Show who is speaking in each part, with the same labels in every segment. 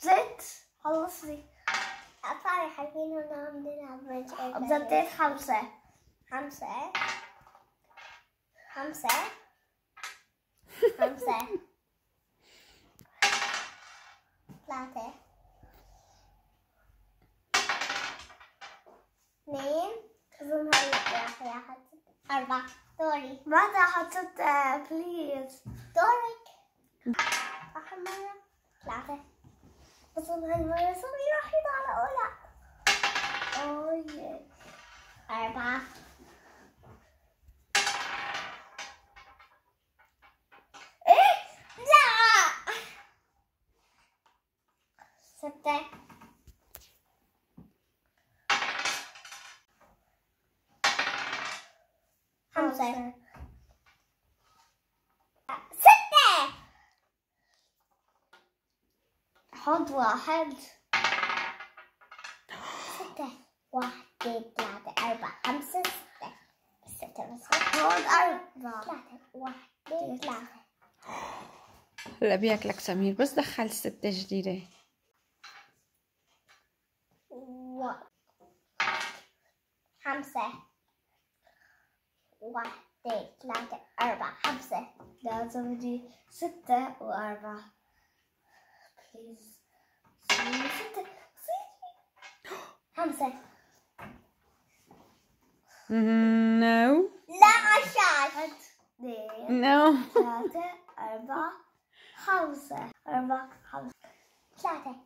Speaker 1: ست خلصي
Speaker 2: أطلع حالفين هنا عندنا بريدج
Speaker 1: بزتت خمسة.
Speaker 2: خمسة. خمسة. خمسة. ثلاثة. اثنين. أظن هاي واحد أربعة. دوري.
Speaker 1: ماذا حطت بليز
Speaker 2: دورك. مرة ثلاثة. هاي المرة صغيرة على أولى
Speaker 1: اوه
Speaker 2: أربعة لا ستة خمسة ستة
Speaker 1: حط واحد
Speaker 2: ستة واحد اثنين ثلاثة أربعة خمسة ستة. ستة بس.
Speaker 1: حط أربعة.
Speaker 2: ثلاثة واحد اثنين ثلاثة.
Speaker 3: هلا بياكلك سمير. بس دخل ستة جديدة.
Speaker 2: و... خمسة. واحد اثنين ثلاثة أربعة خمسة.
Speaker 1: لازم دي ستة وأربعة. بليز
Speaker 2: ستة خمسة
Speaker 3: نو
Speaker 2: لا عشان
Speaker 1: واحد اثنين
Speaker 3: نو
Speaker 1: ثلاثة أربعة خمسة أربعة خمسة
Speaker 2: ثلاثة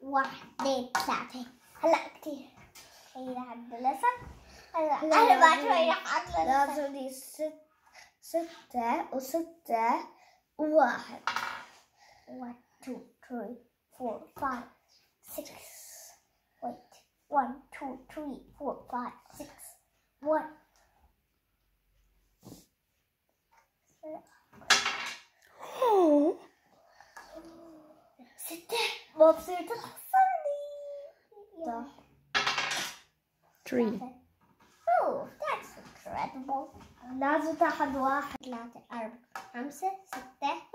Speaker 2: واحد اثنين ثلاثة هلا كتير هي عند اللسان هلا أنا بعد شوي راح أطلع
Speaker 1: لازم دي ست ستة وستة وواحد
Speaker 2: One, two, three, four, five, six. Wait. One, two, three, four, five, six. One. ستة ما بصير تخسرني
Speaker 1: صح.
Speaker 3: three
Speaker 2: Oh, that's incredible.
Speaker 1: لازم تاخد واحد
Speaker 2: ثلاثة أربعة خمسة ستة
Speaker 3: أوه.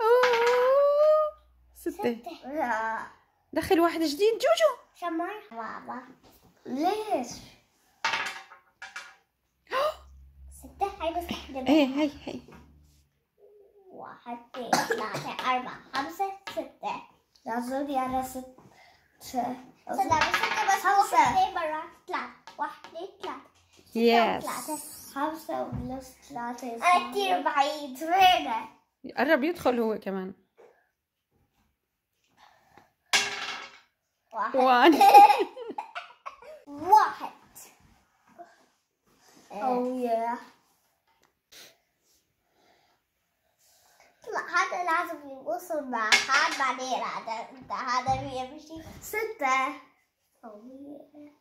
Speaker 3: ستة.
Speaker 1: لا.
Speaker 3: دخل واحد جديد. جوجو.
Speaker 2: شمر بابا.
Speaker 1: ليش؟
Speaker 2: ستة. هاي بس واحدة
Speaker 3: إيه هي هي
Speaker 2: واحد اثنين ثلاثة أربعة خمسة ستة.
Speaker 1: لازم أنا ستة.
Speaker 2: ستة بس
Speaker 1: خمسة.
Speaker 2: اثنين برا ثلاثة. واحد اثنين ثلاثة
Speaker 3: يس
Speaker 1: خمسة وبلس ثلاثة
Speaker 2: أنا كتير بعيد.
Speaker 1: ثمانية
Speaker 3: قرب يدخل هو كمان.
Speaker 2: واحد. واحد.
Speaker 1: أوه يا
Speaker 2: لا هذا لازم يوصل مع هذا بعدين. هذا هذا بيمشي.
Speaker 1: ستة. أوه يا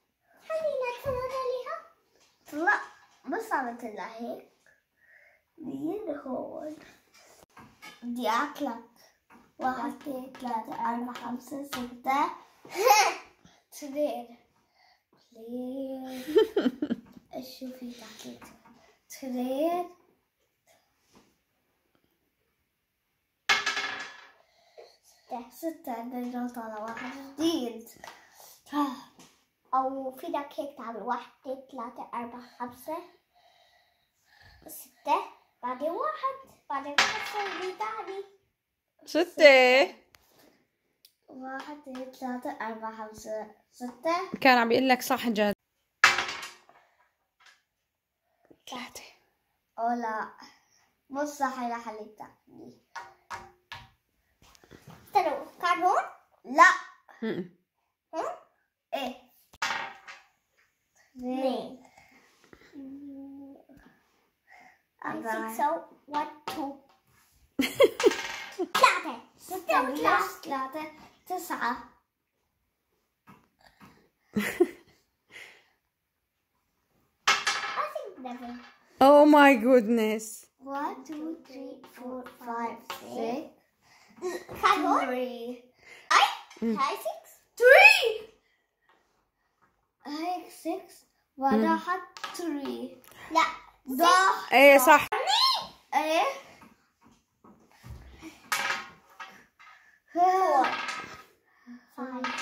Speaker 2: خلينا نتفرج عليها
Speaker 1: لا بس عملت لها هيك. مين هون. بدي أكلك واحد اثنين ثلاثة أربعة خمسة ستة. بليز إيش شوفي تحكيت اثنين ستة بدنا نطلع واحد جديد
Speaker 2: أو فينك هيك تعمل واحد ثلاثة أربعة خمسة ستة بعدين واحد بعدين خمسة اللي تاني
Speaker 3: ستة
Speaker 1: واحد اثنين ثلاثة أربعة خمسة ستة.
Speaker 3: كان عم بيقول لك صح جد. ثلاثة
Speaker 1: أو لا. مو صح يا حليب تحكي
Speaker 2: استنوا كان هون؟
Speaker 1: لا.
Speaker 2: هون؟
Speaker 1: إيه.
Speaker 2: اثنين. I think so. One two. ثلاثة.
Speaker 1: ثلاثة. تسعة
Speaker 3: Oh my goodness.
Speaker 1: One, two, three, four, five, six.
Speaker 2: Mm. Five,
Speaker 1: three.
Speaker 2: I, six.
Speaker 1: Three. I six. وأنا حط mm. three.
Speaker 2: لا.
Speaker 1: صح.
Speaker 3: Eh,
Speaker 1: Bye.